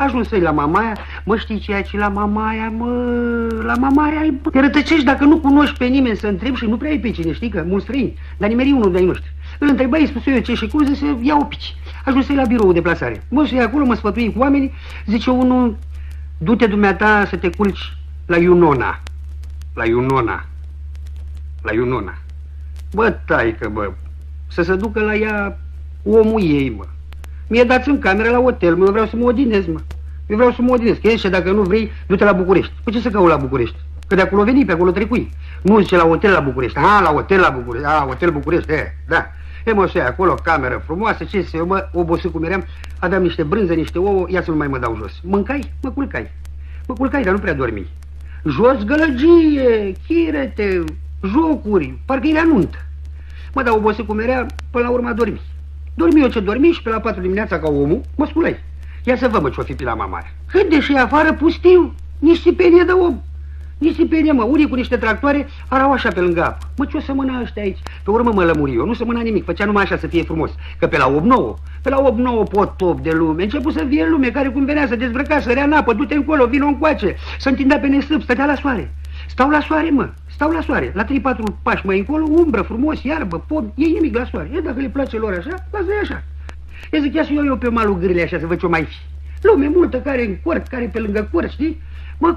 Ajunsei la mamaia, mă știi ceea ce la mamaia, mă, la mamaia ai... Te rătăcești dacă nu cunoști pe nimeni să întrebi și nu prea ai pe cine, știi că mulți străini, dar nimeri unul de-ai noștri. Îl întrebai, spus eu ce și cum, zice, ia o pici. Ajunsei la birou de plasare. Mă și acolo, mă sfătui cu oamenii, zice unul, du-te dumneata să te culci la Iunona. La Iunona. La Iunona. Bă, taică, bă, să se ducă la ea omul ei, mă. Mie dați în cameră la hotel, mă, eu vreau să mă odinez, mă. Eu vreau să mă odinez, că și dacă nu vrei, du-te la București. Păi ce să caut la București? Că de acolo veni, pe acolo trecui. Nu zice la hotel la București. A, la hotel la București. A, hotel București, e, da. E, mă, să acolo, cameră frumoasă, ce să eu, mă, obosit cum eram, aveam niște brânză, niște ouă, ia să nu mai mă dau jos. Mâncai? Mă culcai. Mă culcai, dar nu prea dormi. Jos gălăgie, chirete, jocuri, parcă e anuntă. Mă dau obosit cum era, până la urmă dormi. Dormi eu ce dormi și pe la patru dimineața ca omul, mă sculai. Ia să vă mă ce-o fi pe la mamare. Cât de și afară pustiu, nici sipenie de om. Nici sipenie, mă, unii cu niște tractoare arau așa pe lângă apă. Mă, ce-o să mână ăștia aici? Pe urmă mă lămuri eu, nu să mâna nimic, făcea numai așa să fie frumos. Că pe la 8-9, pe la 8-9 pot top de lume. Început să vie lume care cum venea să dezbrăca, să rea în apă, du-te încolo, vino încoace, să întindea pe nesâp, stătea la soare. Stau la soare, mă, stau la soare. La 3-4 pași mai încolo, umbră, frumos, iarbă, pom, e nimic la soare. E, dacă le place lor așa, lasă-i așa. E zic, ia să eu, eu pe malul gârile așa, să văd ce mai fi. Lume multă care în cort, care pe lângă cort, știi? Mă,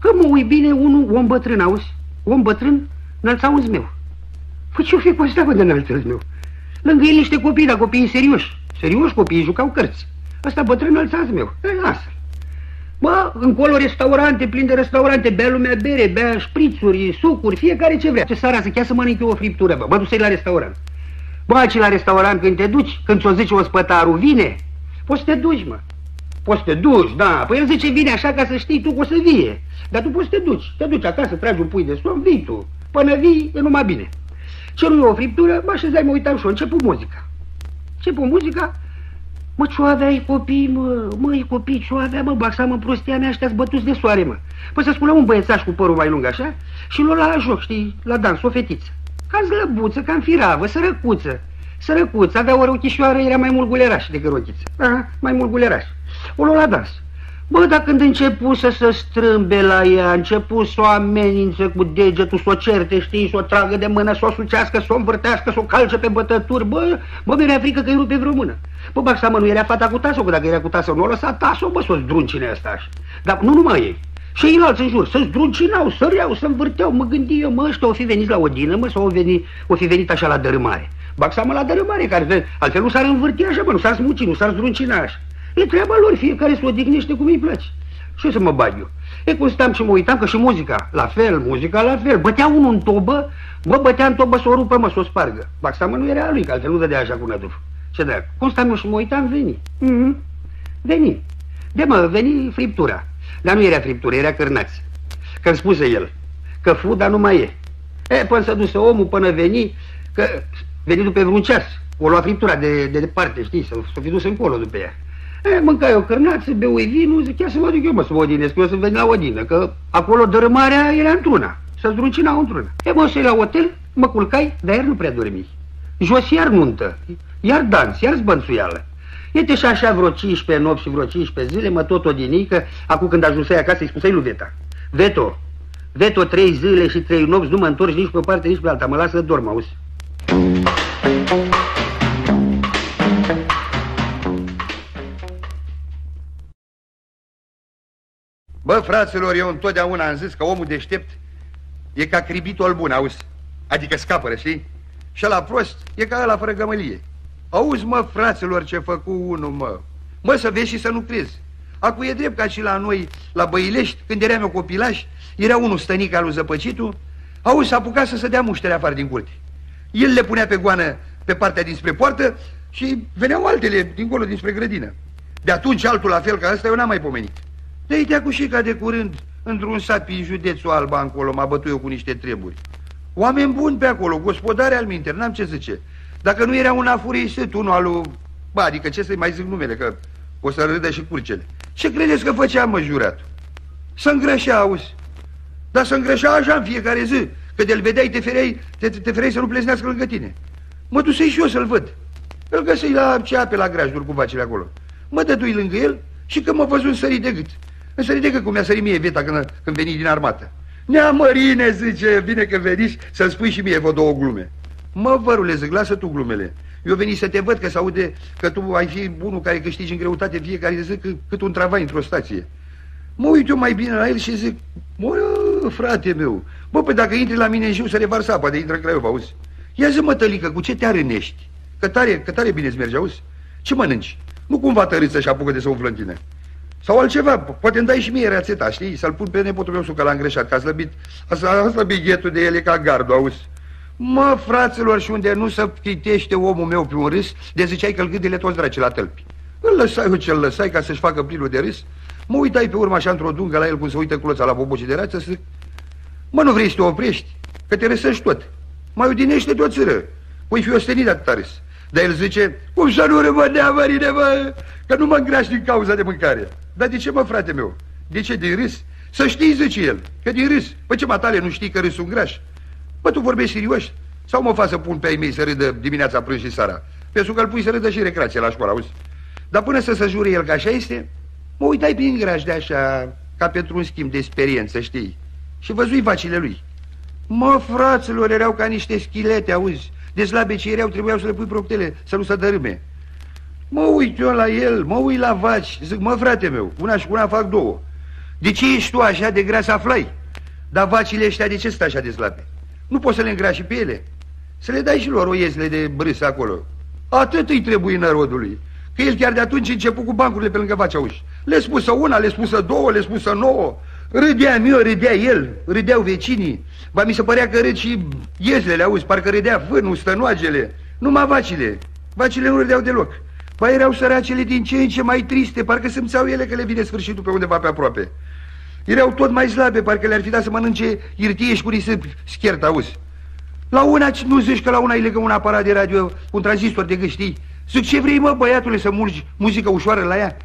că mă ui bine unul, om bătrân, auzi? Om bătrân, înălța un zmeu. Păi ce-o fi cu ăsta, bă, de înălță zmeu? Lângă el niște copii, dar copiii serioși. Serioși copiii jucau cărți. Ăsta bătrân înălța zmeu. E, lasă Bă, încolo restaurante, plin de restaurante, bea lumea bere, bea șprițuri, sucuri, fiecare ce vrea. Ce seara să chiar să mănâncă o friptură, bă, bă, du la restaurant. Bă, ce la restaurant când te duci, când ți-o zice ospătarul, vine, poți să te duci, mă. Poți să te duci, da, păi el zice vine așa ca să știi tu că o să vie. Dar tu poți să te duci, te duci acasă, tragi un pui de somn, vii tu. Până vii, e numai bine. Ce nu e o friptură, mă așezai, mă uitam și început muzica. Început muzica, Mă, ce aveai copii, mă, măi, copii, ce avea, mă, baxa, mă, prostia mea, ăștia bătuți de soare, mă. Păi să spune un băiețaș cu părul mai lung, așa, și l la joc, știi, la dans, o fetiță. Ca zlăbuță, ca firavă, sărăcuță. Sărăcuță, avea o rochișoară, era mai mult guleraș decât rochiță. Aha, mai mult guleraș. O la dans. Bă, dar când început să se strâmbe la ea, a început să o amenințe cu degetul, să o certe, știi, să o tragă de mână, să o sucească, să o învârtească, să o calce pe bătături, bă, bă, mi-era frică că îi rupe vreo mână. Bă, bag seama, nu era fata cu tasă, că dacă era cu tasă, nu o lăsa tasă, bă, să o zdruncine ăsta. Dar nu numai ei. Și ei în jur, să zdruncinau, să reau, să învârteau, mă gândi eu, mă, ăștia o fi venit la Odină, mă, sau o, veni, o fi venit așa la dărâmare. Bag seama la dărâmare, care altfel nu s-ar învârti așa, bă, nu s-ar smuci, nu s-ar zdruncina așa. E treaba lor, fiecare se odihnește cum îi place. Ce să mă bag eu? E cum stam și mă uitam că și muzica, la fel, muzica la fel. Bătea unul în tobă, bă, bătea în tobă să o rupă, mă, să o spargă. Bac seama nu era lui, că altfel nu dădea așa cu năduf. Ce dracu? Cum stam eu și mă uitam, veni. Mm -hmm. Veni. De mă, veni friptura. Dar nu era friptură, era cârnați. Că spuse el, că fu, dar nu mai e. E, până să duse omul, până veni, că veni după vreun ceas. O lua friptura de, de departe, știi, să fi dus încolo după ea. E, mâncai o cârnață, beui vinul, zic, ia să mă duc eu, mă, să mă odinesc, eu să veni la Odină, că acolo dărâmarea era într-una, să zdruncinau într-una. E, mă, să la hotel, mă culcai, dar iar nu prea dormi. Jos iar nuntă, iar dans, iar zbănțuială. Iete și așa vreo 15 nopți și vreo 15 zile, mă tot odinică, acum când ajunsai acasă, îi spusei lui Veta. Veto, Veto trei zile și trei nopți, nu mă întorci nici pe o parte, nici pe alta, mă lasă să dorm, auzi. Bă, fraților, eu întotdeauna am zis că omul deștept e ca cribitul bun, auzi? Adică scapără, știi? Și la prost e ca ăla fără gămălie. Auzi, mă, fraților, ce făcu unul, mă. Mă, să vezi și să nu crezi. Acu e drept ca și la noi, la Băilești, când eram eu copilaș, era unul stănic al lui Zăpăcitu, auzi, s-a apucat să se dea muștere afară din curte. El le punea pe goană pe partea dinspre poartă și veneau altele dincolo dinspre grădină. De atunci altul la fel ca ăsta eu n-am mai pomenit. De-ai cu și ca de curând, într-un sat prin județul Alba încolo, m-a bătut eu cu niște treburi. Oameni buni pe acolo, gospodare al minter, n-am ce zice. Dacă nu era un afurisit, unul al lui... Ba, adică ce să-i mai zic numele, că o să râdă și curcele. Ce credeți că făcea, mă, jurat? Să îngrășea, auzi. Dar să îngrășea așa în fiecare zi, că de-l vedeai, te fereai, te, te fereai să nu pleznească lângă tine. Mă dusei și eu să-l văd. Îl găsei la ce ape la grajduri cu vacile acolo. Mă dădui lângă el Și că mă văzut sări de gât. În sări de gât cum mi-a sărit mie veta când, când veni din armată. Neamărine, zice, bine că veniți să-mi spui și mie vă două glume. Mă, vărule, zic, lasă tu glumele. Eu veni să te văd că se aude că tu ai fi unul care câștigi în greutate fiecare zi cât, cât un travai într-o stație. Mă uit eu mai bine la el și zic, mă, frate meu, bă, pe dacă intri la mine în jiu să revarsă apa de intră în Craiova, auzi? Ia zi, mă, tălică, cu ce te arânești? Că tare, că tare bine îți merge, auzi? Ce mănânci? Nu cumva tărâță și apucă de să umflă în tine. Sau altceva, poate îmi dai și mie rețeta, știi? Să-l pun pe nepotul meu că l-a îngreșat, că a slăbit, a, a slăbit ghetul de ele ca gardul, auzi? Mă, fraților, și unde nu se chitește omul meu pe un râs, de ziceai că-l gâdile toți draci la tălpi. Îl lăsai eu ce-l lăsai ca să-și facă plinul de râs, mă uitai pe urmă așa într-o dungă la el cum se uită culoța la bobocii de rață, să zic, mă, nu vrei să te oprești? Că te răsăști tot. Mai odinește de o țără. Păi fi ostenit atâta râs. Dar el zice, cum să nu rămânea, mărine, mă, că nu mă îngrași din cauza de mâncare. Dar de ce, mă, frate meu? De ce, din râs? Să știi, zice el, că din râs. Păi ce, matale, nu știi că râsul îngrași? Bă, tu vorbești serios? Sau mă fac să pun pe ei mei să râdă dimineața, prânz și seara? Pentru că îl pui să râdă și recreație la școală, auzi? Dar până să se jure el că așa este, mă uitai prin graș de așa, ca pentru un schimb de experiență, știi? Și văzui vacile lui. Mă, fraților, erau ca niște schilete, auzi? De slabe ce erau, trebuiau să le pui proptele, să nu se dărâme. Mă uit eu la el, mă uit la vaci, zic, mă, frate meu, una și una fac două. De ce ești tu așa de grea să aflai? Dar vacile ăștia de ce sunt așa de slabe? Nu poți să le îngrași pe ele? Să le dai și lor oiezile de brâs acolo. Atât îi trebuie narodului. Că el chiar de atunci început cu bancurile pe lângă vaci auși. Le spusă una, le spusă două, le spusă nouă. Râdea eu, râdea el, râdeau vecinii. Ba mi se părea că râd și iezlele, auzi, parcă râdea vânul, stănoagele. Numai vacile. Vacile nu râdeau deloc. Ba erau săracele din ce în ce mai triste, parcă simțeau ele că le vine sfârșitul pe undeva pe aproape. Erau tot mai slabe, parcă le-ar fi dat să mănânce irtie și cu risip schiert, auzi. La una nu zici că la una îi legă un aparat de radio, un tranzistor de gâștii? Zic, ce vrei, mă, băiatule, să mulgi muzică ușoară la ea?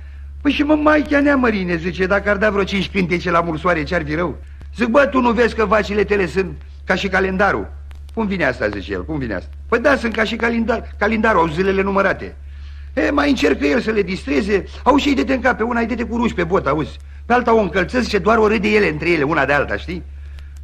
Păi și mă, mai chiar mărine, zice, dacă ar da vreo cinci cântece la mursoare, ce-ar fi rău? Zic, bă, tu nu vezi că vacile tale sunt ca și calendarul? Cum vine asta, zice el, cum vine asta? Păi da, sunt ca și calendar, calendarul, au zilele numărate. E, mai încercă el să le distreze, au și de în cap, pe una îi cu ruși pe bot, auzi? Pe alta o încălță, zice, doar o râde ele între ele, una de alta, știi?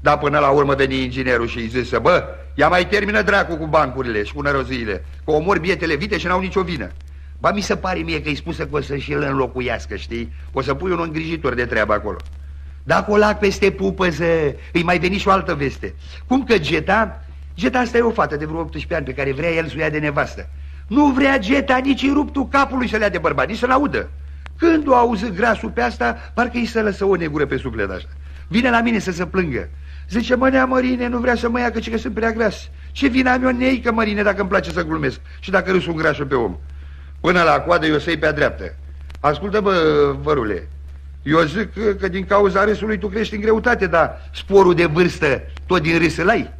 Dar până la urmă veni inginerul și îi zise, bă, ia mai termină dracu cu bancurile și cu năroziile, că omor bietele vite și n-au nicio vină. Ba, mi se pare mie că îi spusă că o să și-l înlocuiască, știi? O să pui un îngrijitor de treabă acolo. Dacă o lac peste pupăză, îi mai veni și o altă veste. Cum că Geta, Geta asta e o fată de vreo 18 ani pe care vrea el să o ia de nevastă. Nu vrea Geta nici ruptul capului să le ia de bărbat, nici să-l audă. Când o auzi grasul pe asta, parcă îi să lăsă o negură pe suflet așa. Vine la mine să se plângă. Zice, mă, nea Mărine, nu vrea să mă ia că, că sunt prea gras. Ce vina am eu neică, Mărine, dacă îmi place să glumesc și dacă râs un grașul pe om. Până la coadă eu să-i pe-a dreaptă. Ascultă, bă, vărule, eu zic că, că din cauza râsului tu crești în greutate, dar sporul de vârstă tot din râs îl ai.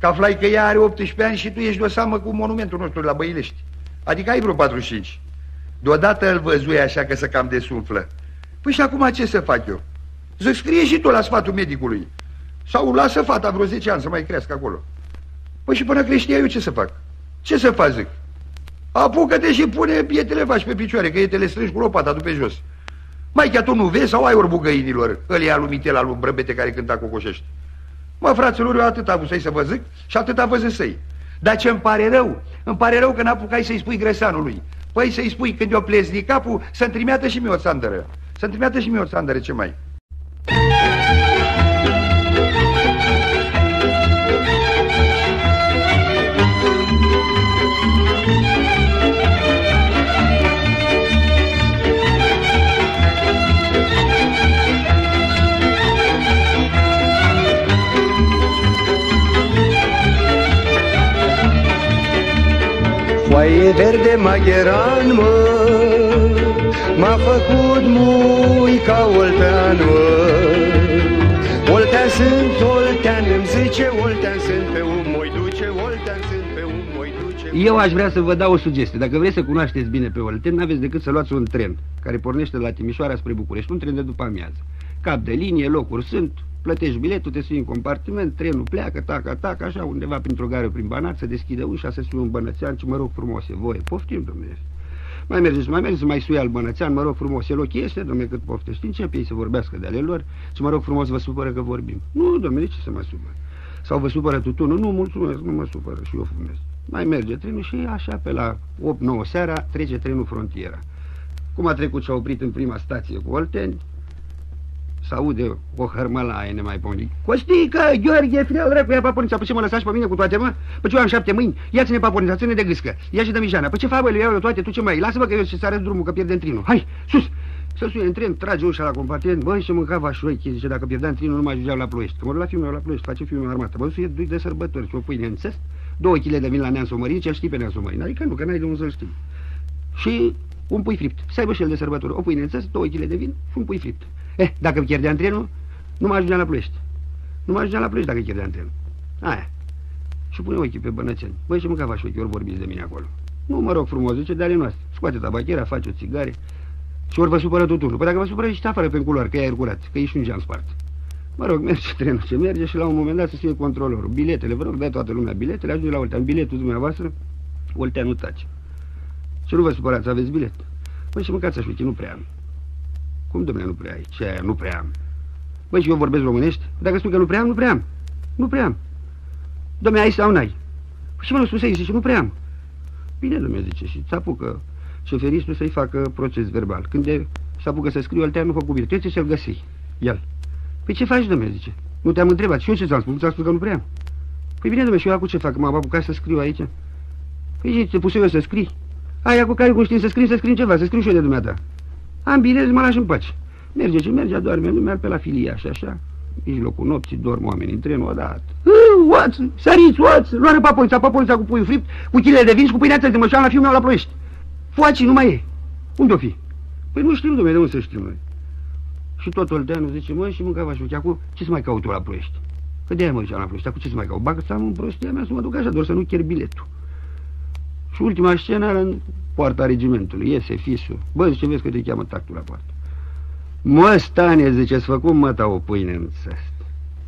Că aflai că ea are 18 ani și tu ești de o seamă cu monumentul nostru la Băilești. Adică ai vreo 45. Deodată îl văzui așa că se cam desumflă. Păi și acum ce să fac eu? Zic, scrie și tu la sfatul medicului. Sau lasă fata vreo 10 ani să mai crească acolo. Păi și până crește eu ce să fac? Ce să fac, zic? Apucă-te și pune pietele vaci pe picioare, că e te le strângi cu lopata tu pe jos. Mai chiar tu nu vezi sau ai orbu găinilor, ălea lui Mitela, lui Brăbete care cânta cocoșești? Mă, fraților, eu atât am să-i să vă zic și atât am văzut să-i. Dar ce îmi pare rău? Îmi pare rău că n-apucai să-i spui gresanului. Păi să-i spui când eu pleznic capul să-mi trimeată și mie o țandără. Să-mi trimeată și mie o țandără, ce mai? Verde magheran, mă, M-a făcut mui ca oltean, mă. Oltean sunt, oltean, îmi zice oltean sunt pe un moi duce, oltean sunt pe un moi duce. Eu aș vrea să vă dau o sugestie. Dacă vreți să cunoașteți bine pe Olten, n-aveți decât să luați un tren care pornește de la Timișoara spre București, un tren de după amiază. Cap de linie, locuri sunt, plătești biletul, te sui în compartiment, trenul pleacă, taca, taca, așa, undeva printr-o gară prin Banat, se deschide ușa, se sui un bănățean, ce mă rog frumos, e voie. Poftim, domnule. Mai mergeți, mai mergeți, mai sui albănățean, mă rog frumos, el ok este, domne, cât poftești. Încep ei să vorbească de ale lor și mă rog frumos, vă supără că vorbim. Nu, domne, de ce să mă supără? Sau vă supără tutunul? Nu, mulțumesc, nu mă supără și eu fumez. Mai merge trenul și așa pe la 8-9 seara trece trenul frontiera. Cum a trecut și a oprit în prima stație cu Olteni, să aude o hărmălaie nemaipomenită. Costică, Gheorghe, fiul răcu, ia paponița, pe ce mă lăsați pe mine cu toate, mă? Pe ce eu am șapte mâini? Ia-ține paponița, ține de gâscă, ia și de mijana. Pe ce fabă le iau toate, tu ce mai? Lasă-mă că eu să arăt drumul, că pierdem trinul. Hai, sus! Să suie în tren, trage ușa la compartiment, băi, și mâncava șoichi, zice, dacă pierdeam trinul, nu mai ajungeau la ploiești. Că mă la fiul meu la ploiești, face fiul meu armată. Bă, suie dui de sărbători și o pâine în țest, două chile de vin la neam mărin, cel știi pe neam mărin. Adică nu, că n-ai de unde să-l știi. Și un pui fript. Să aibă și el de sărbători. O pâine în țest, două chile de vin și un pui fript. Eh, dacă pierdeam trenul, nu mai ajungea la Ploiești. Nu mai ajungea la Ploiești dacă chiar de antenă. Aia. Și pune ochii pe bănățeni. Băi, ce mâncava și ochii, ori vorbiți de mine acolo. Nu mă rog frumos, zice, de ale noastre. Scoate tabachera, face o țigare. Și ori vă supără totul. Păi dacă vă supără, ieșiți afară pe culoare, că e aer curat, că e și un geam spart. Mă rog, merge trenul ce merge și la un moment dat să fie controlorul. Biletele, vă rog, dai toată lumea biletele, ajunge la Oltean. Biletul dumneavoastră, Oltean nu tace. Și nu vă supărați, aveți bilet. Păi și mâncați așa, nu prea am. Cum, domnule, nu prea ai? Ce aia, nu prea am. Băi, și eu vorbesc românești? Dacă spun că nu prea am, nu prea am. Nu prea am. Dom'le, ai sau n-ai? Păi și mă nu spuse, zice, nu prea am. Bine, dom'le, zice, și ți apucă șoferistul să-i facă proces verbal. Când de să apucă să scriu, altea nu făcut bine. Trebuie să-l găsi. El. Păi ce faci, dom'le, zice? Nu te-am întrebat. Și eu ce ți-am spus? Ți-am spus că nu prea am. Păi bine, dom'le, și eu acum ce fac? M-am apucat să scriu aici. Păi ce, te pus eu să scrii? Aia cu care cum știm să scrii, să scrii ceva, să scriu și eu de dumneata. Am bine, mă lași în pace. Merge ce merge, doarme, nu merg pe la filia și așa. Mijlocul nopții dorm oamenii în trenul odată. Oaț, săriți, oaț, luare papolița, papolița cu puiul fript, cu chile de vin și cu pâineața de mășoară la fiul meu la ploiești. Foacii nu mai e. Unde o fi? Păi nu știm, domnule, de unde să știm noi. Și tot Olteanu zice, mă, și mâncava și acum ce să mai caut la ploiești? Că de-aia mă duceam la ploiești, acum ce să mai caut? Bagă să am în prostia mea să mă duc așa, doar să nu chiar biletul. Și ultima scenă era în poarta regimentului, iese fisul. Bă, zice, vezi că te cheamă tactul la poartă. Mă, Stane, zice, să făcut măta o pâine în țest.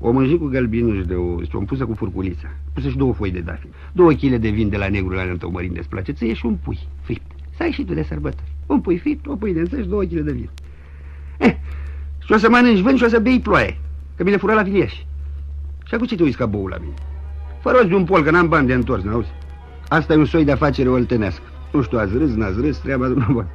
O mânji cu gălbinuș de o, zice, o pusă cu furculița. Pusă și două foi de dafi. Două chile de vin de la negru la întăumărin de place. Ție și un pui fript. Să ai și tu de sărbători. Un pui fript, o pâine în țest și două chile de vin. Eh, și o să mănânci vânt și o să bei ploaie. Că bine fură la filieș. Și acum ce te uiți ca boul la mine? Fă de un pol, că n-am bani de întors, n-auzi? Asta e un soi de afacere oltenească. Nu știu, azi râs, n-azi râs, treaba dumneavoastră.